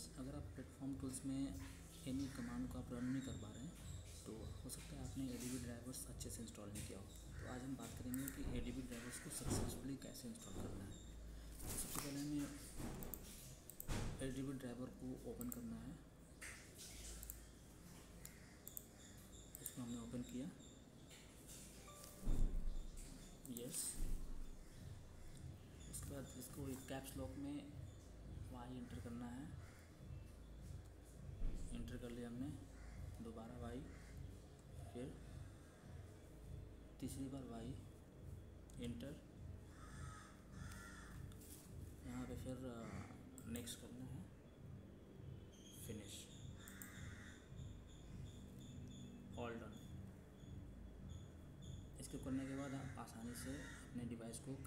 Guys अगर आप platform tools में एनी कमांड को आप रन नहीं कर पा रहे हैं तो हो सकता है आपने ए ड्राइवर्स अच्छे से इंस्टॉल नहीं किया हो। तो आज हम बात करेंगे कि एडीबी ड्राइवर्स को सक्सेसफुली कैसे इंस्टॉल करना है। तो सबसे पहले हमें ए ड्राइवर को ओपन करना है। इसको हमने ओपन किया। यस उसके बाद इसको कैप्स लॉक में वाई इंटर करना है। इंटर हमने, दोबारा वाई फिर तीसरी बार वाई इंटर यहाँ पे फिर नेक्स्ट करना है। फिनिश ऑल डन इसको करने के बाद आप आसानी से अपने डिवाइस को